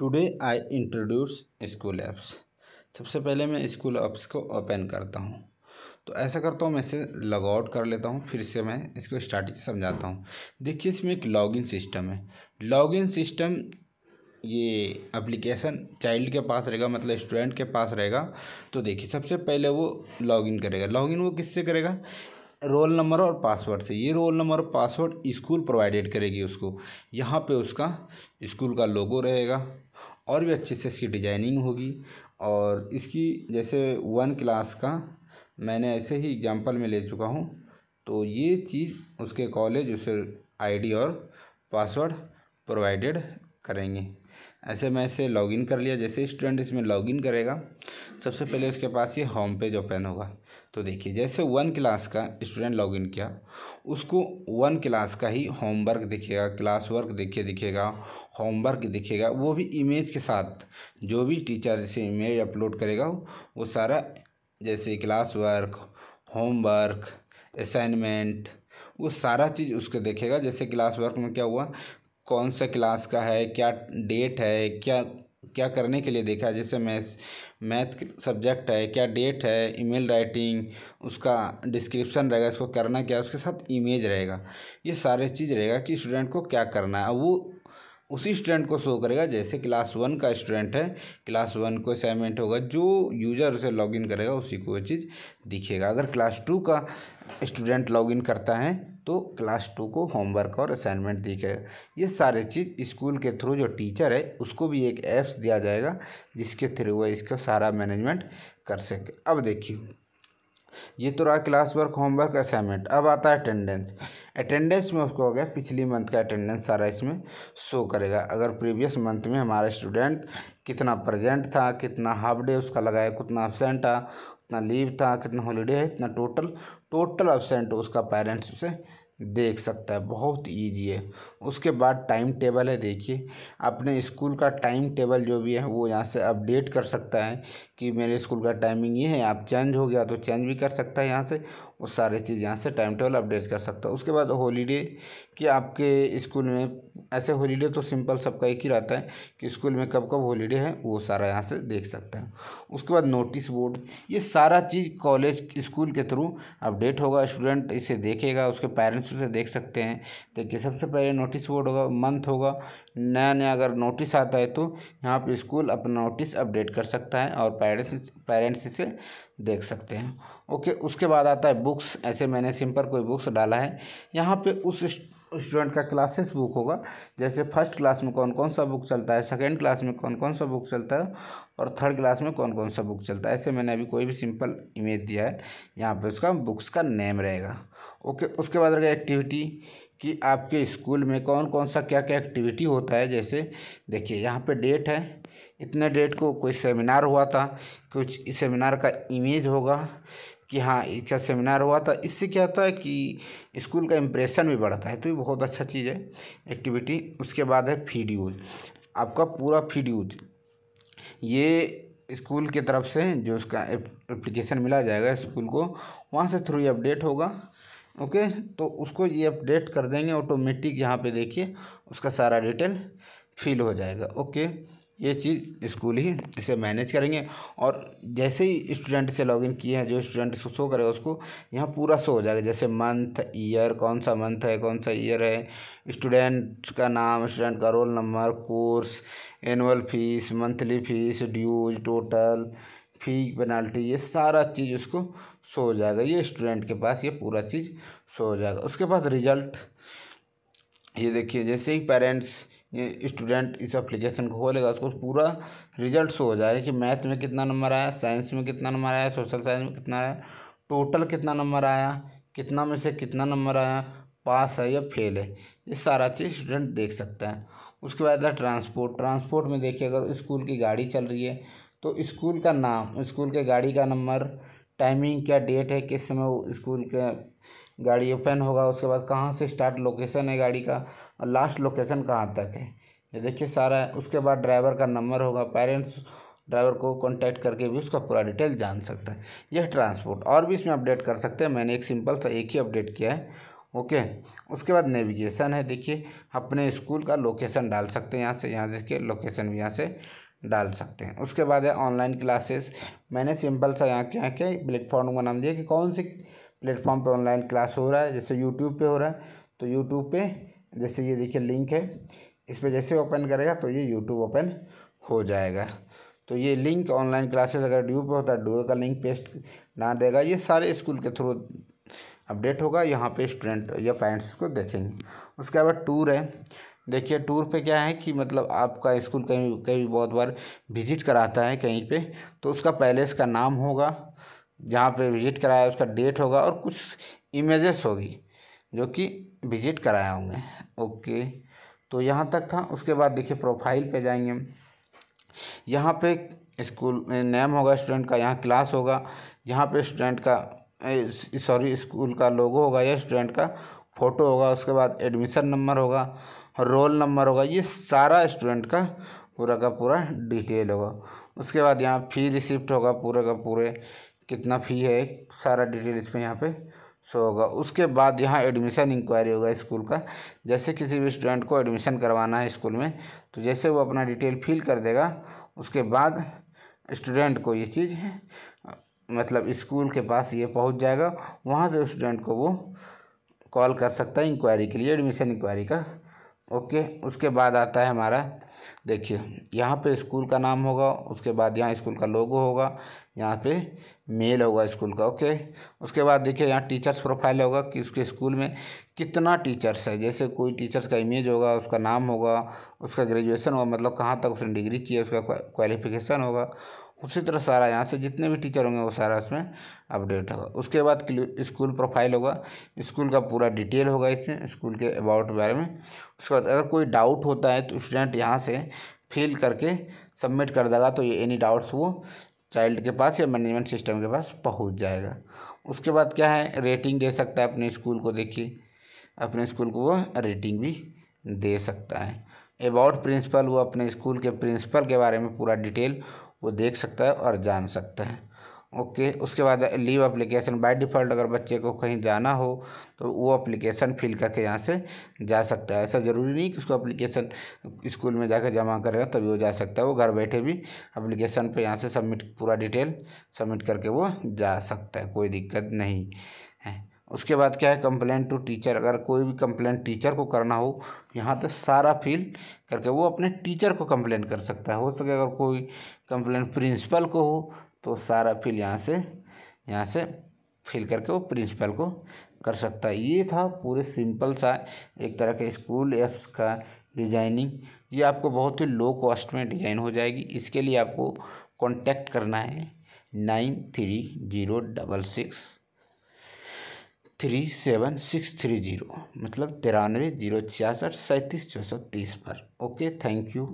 Today I introduce school apps सबसे पहले मैं स्कूल ऐप्स को ओपन करता हूँ। तो ऐसा करता हूँ, मैं इसे लॉग आउट कर लेता हूँ, फिर से मैं इसको स्टार्टिंग समझाता हूँ। देखिए, इसमें एक लॉगिन सिस्टम है। लॉगिन सिस्टम ये एप्लीकेशन चाइल्ड के पास रहेगा मतलब स्टूडेंट के पास रहेगा। तो देखिए, सबसे पहले वो लॉगिन करेगा। लॉगिन वो किससे करेगा? रोल नंबर और पासवर्ड से। ये रोल नंबर और पासवर्ड स्कूल प्रोवाइडेड करेगी उसको। यहाँ पे उसका स्कूल का लोगो रहेगा। और भी अच्छे से इसकी डिज़ाइनिंग होगी। और इसकी जैसे वन क्लास का मैंने ऐसे ही एग्जांपल में ले चुका हूँ। तो ये चीज़ उसके कॉलेज उसे आईडी और पासवर्ड प्रोवाइडेड करेंगे। ऐसे मैं इसे लॉगिन कर लिया। जैसे स्टूडेंट इसमें लॉगिन करेगा, सबसे पहले उसके पास ये होम पेज ओपन होगा। तो देखिए, जैसे वन क्लास का स्टूडेंट लॉगिन किया, उसको वन क्लास का ही होमवर्क दिखेगा क्लास वर्क देखिए दिखेगा होमवर्क दिखेगा, वो भी इमेज के साथ, जो भी टीचर जैसे इमेज अपलोड करेगा, वो सारा जैसे क्लास वर्क होमवर्क असाइनमेंट वो सारा चीज़ उसको देखेगा। जैसे क्लास वर्क में क्या हुआ, कौन सा क्लास का है, क्या डेट है, क्या क्या करने के लिए देखा है? जैसे मैथ मैथ सब्जेक्ट है, क्या डेट है ईमेल राइटिंग उसका डिस्क्रिप्शन रहेगा इसको करना क्या उसके साथ इमेज रहेगा। ये सारे चीज़ रहेगा कि स्टूडेंट को क्या करना है। वो उसी स्टूडेंट को शो करेगा जैसे क्लास वन का स्टूडेंट है क्लास वन को असाइनमेंट होगा, जो यूज़र उसे लॉगिन करेगा, उसी को वो चीज़ दिखेगा। अगर क्लास टू का स्टूडेंट लॉगिन करता है तो क्लास टू को होमवर्क और असाइनमेंट दिखेगा। ये सारे चीज़ स्कूल के थ्रू जो टीचर है, उसको भी एक ऐप्स दिया जाएगा, जिसके थ्रू वह इसका सारा मैनेजमेंट कर सके। अब देखिए। ये तो रहा क्लास वर्क होमवर्क असाइनमेंट अब आता है अटेंडेंस अटेंडेंस में उसको हो गया, पिछली मंथ का अटेंडेंस सारा इसमें शो करेगा। अगर प्रीवियस मंथ में हमारा स्टूडेंट कितना प्रेजेंट था, कितना हाफ़ डे उसका लगाया, कितना अबसेंट था, कितना लीव था, कितना हॉलीडे है इतना टोटल टोटल अबसेंट उसका पेरेंट्स उसे देख सकता है। बहुत ईजी है। उसके बाद टाइम टेबल है, देखिए। अपने स्कूल का टाइम टेबल जो भी है, वो यहाँ से अपडेट कर सकता है कि मेरे स्कूल का टाइमिंग ये है, आप चेंज हो गया तो चेंज भी कर सकता है यहाँ से, वो सारे चीज़ यहाँ से टाइम टेबल अपडेट कर सकता है। उसके बाद हॉलीडे कि आपके स्कूल में, ऐसे हॉलीडे तो सिंपल सबका एक ही रहता है कि स्कूल में कब कब हॉलीडे है, वो सारा यहाँ से देख सकते हैं। उसके बाद नोटिस बोर्ड, ये सारा चीज़ कॉलेज स्कूल के थ्रू अपडेट होगा, स्टूडेंट इसे देखेगा, उसके पेरेंट्स उसे देख सकते हैं। देखिए, सबसे पहले नोटिस बोर्ड होगा, मंथ होगा नया नया अगर नोटिस आता है तो यहाँ पर स्कूल अपना नोटिस अपडेट कर सकता है और पेरेंट्स पेरेंट्स इसे देख सकते हैं। ओके उसके बाद आता है बुक्स ऐसे मैंने सिंपल कोई बुक्स डाला है। यहाँ पे उस स्टूडेंट का क्लासेस बुक होगा। जैसे फ़र्स्ट क्लास में कौन कौन सा बुक चलता है, सेकेंड क्लास में कौन कौन सा बुक चलता है और थर्ड क्लास में कौन कौन सा बुक चलता है। ऐसे मैंने अभी कोई भी सिंपल इमेज दिया है, यहाँ पे उसका बुक्स का नेम रहेगा। ओके, उसके बाद रहेगा एक्टिविटी कि आपके स्कूल में कौन कौन सा क्या क्या एक्टिविटी होता है। जैसे देखिए, यहाँ पे डेट है, इतने डेट को कोई सेमिनार हुआ था, कुछ सेमिनार का इमेज होगा कि हाँ इसका सेमिनार हुआ था। इससे क्या होता है कि स्कूल का इम्प्रेशन भी बढ़ता है तो ये बहुत अच्छा चीज़ है। एक्टिविटी उसके बाद है फ़ीड यूज़ आपका पूरा फ़ीड यूज़ ये स्कूल की तरफ़ से जो उसका एप्लीकेशन मिला जाएगा स्कूल को, वहाँ से थ्रू अपडेट होगा। ओके तो उसको ये अपडेट कर देंगे ऑटोमेटिक यहाँ पे देखिए, उसका सारा डिटेल फिल हो जाएगा। ओके ये चीज़ स्कूल ही इसे मैनेज करेंगे। और जैसे ही स्टूडेंट से लॉगिन किए हैं, जो स्टूडेंट इसको शो करेगा, उसको यहाँ पूरा शो हो जाएगा। जैसे मंथ, ईयर, कौन सा मंथ है, कौन सा ईयर है, स्टूडेंट का नाम, स्टूडेंट का roll number, course, annual fees, monthly fees, dues, total, fee, penalty, ये सारा चीज़ उसको शो हो जाएगा। ये स्टूडेंट के पास ये पूरा चीज़ शो हो जाएगा। उसके बाद रिज़ल्ट, ये देखिए, जैसे ही पेरेंट्स ये स्टूडेंट इस एप्लीकेशन को खोलेगा, उसको पूरा रिज़ल्ट शो हो जाएगा कि मैथ में कितना नंबर आया साइंस में कितना नंबर आया सोशल साइंस में कितना आया टोटल कितना नंबर आया, कितना में से कितना नंबर आया पास है या फेल है, ये सारा चीज़ स्टूडेंट देख सकता है। उसके बाद है ट्रांसपोर्ट ट्रांसपोर्ट में देखिए अगर स्कूल की गाड़ी चल रही है तो स्कूल का नाम स्कूल के गाड़ी का नंबर टाइमिंग क्या डेट है, किस समय स्कूल के गाड़ी ओपन होगा, उसके बाद कहाँ से स्टार्ट लोकेशन है गाड़ी का और लास्ट लोकेशन कहाँ तक है? ये देखिए सारा है, उसके बाद ड्राइवर का नंबर होगा पेरेंट्स ड्राइवर को कांटेक्ट करके भी उसका पूरा डिटेल जान सकता है। यह ट्रांसपोर्ट और भी इसमें अपडेट कर सकते हैं, मैंने एक सिंपल सा एक ही अपडेट किया है ओके उसके बाद नेविगेशन है, देखिए, अपने स्कूल का लोकेशन डाल सकते हैं यहाँ से, यहाँ देखिए लोकेशन भी यहाँ से डाल सकते हैं। उसके बाद है ऑनलाइन क्लासेस मैंने सिंपल सा यहाँ क्या क्या प्लेटफॉर्म का नाम दिया कि कौन सी प्लेटफॉर्म पे ऑनलाइन क्लास हो रहा है, जैसे यूट्यूब पे हो रहा है तो यूट्यूब पे जैसे ये देखिए लिंक है, इस पर जैसे ओपन करेगा तो ये यूट्यूब ओपन हो जाएगा। तो ये लिंक ऑनलाइन क्लासेस अगर ड्यू पे होता है, ड्यू का लिंक पेस्ट ना देगा, ये सारे स्कूल के थ्रू अपडेट होगा, यहाँ पे स्टूडेंट या पेरेंट्स को देखेंगे। उसके बाद टूर है, देखिए टूर पे क्या है कि मतलब आपका स्कूल कहीं कहीं बहुत बार विज़िट कराता है कहीं पे तो उसका पैलेस का नाम होगा जहाँ पे विज़िट कराया उसका डेट होगा और कुछ इमेजेस होगी जो कि विज़िट कराए होंगे। ओके तो यहाँ तक था। उसके बाद देखिए प्रोफ़ाइल पे जाएँगे यहाँ पे स्कूल, नेम होगा स्टूडेंट का, यहाँ क्लास होगा। यहाँ पे स्टूडेंट का सॉरी, स्कूल का लोगो होगा या स्टूडेंट का फ़ोटो होगा। उसके बाद एडमिशन नंबर होगा, रोल नंबर होगा। ये सारा स्टूडेंट का पूरा का पूरा डिटेल होगा। उसके बाद यहाँ फ़ी रिसिप्ट होगा पूरे का पूरे। कितना फ़ी है सारा डिटेल इसमें यहाँ पे शो होगा। उसके बाद यहाँ एडमिशन इंक्वायरी होगा स्कूल का। जैसे किसी भी स्टूडेंट को एडमिशन करवाना है स्कूल में तो जैसे वो अपना डिटेल फिल कर देगा, उसके बाद स्टूडेंट को ये चीज़ मतलब स्कूल के पास ये पहुँच जाएगा। वहाँ से स्टूडेंट को वो कॉल कर सकता है इंक्वायरी के लिए एडमिशन इंक्वायरी का। ओके, उसके बाद आता है हमारा, देखिए, यहाँ पे स्कूल का नाम होगा, उसके बाद यहाँ स्कूल का लोगो होगा, यहाँ पे मेल होगा स्कूल का, ओके। उसके बाद देखिए, यहाँ टीचर्स प्रोफ़ाइल होगा कि उसके स्कूल में कितना टीचर्स है, जैसे कोई टीचर्स का इमेज होगा, उसका नाम होगा, उसका ग्रेजुएशन होगा मतलब कहाँ तक उसने डिग्री की है, उसका क्वालिफिकेशन होगा उसी तरह सारा यहाँ से जितने भी टीचर होंगे वो सारा उसमें अपडेट होगा। उसके बाद स्कूल प्रोफ़ाइल होगा। स्कूल का पूरा डिटेल होगा इसमें स्कूल के अबाउट बारे में। उसके बाद अगर कोई डाउट होता है तो स्टूडेंट यहाँ से फिल करके सबमिट कर देगा तो ये एनी डाउट्स वो चाइल्ड के पास या मैनेजमेंट सिस्टम के पास पहुँच जाएगा। उसके बाद क्या है? रेटिंग दे सकता है अपने स्कूल को देखिए। अपने स्कूल को वो रेटिंग भी दे सकता है। अबाउट प्रिंसिपल वो अपने स्कूल के प्रिंसिपल के बारे में पूरा डिटेल वो देख सकता है और जान सकता है। ओके, उसके बाद लीव अप्लीकेशन बाय डिफ़ॉल्ट अगर बच्चे को कहीं जाना हो तो वो अप्लीकेशन फिल करके यहाँ से जा सकता है। ऐसा ज़रूरी नहीं कि उसको अप्लीकेशन स्कूल में जाकर जमा करेगा तभी वो जा सकता है। वो घर बैठे भी अप्लीकेशन पे यहाँ से सबमिट, पूरा डिटेल सबमिट करके वो जा सकता है, कोई दिक्कत नहीं। उसके बाद क्या है कंप्लेंट टू टीचर अगर कोई भी कंप्लेंट टीचर को करना हो, यहाँ तक सारा फिल करके वो अपने टीचर को कंप्लेंट कर सकता है। हो सके अगर कोई कंप्लेंट प्रिंसिपल को हो तो सारा फिल यहाँ से यहाँ से फिल करके वो प्रिंसिपल को कर सकता है। ये था पूरे सिंपल सा एक तरह के स्कूल एप्स का डिज़ाइनिंग ये आपको बहुत ही लो कॉस्ट में डिज़ाइन हो जाएगी। इसके लिए आपको कांटेक्ट करना है nine three zero double six. Three seven six three zero मतलब तिरानवे ज़ीरो छियासठ सैंतीस चौंसठ तीस पर। Okay thank you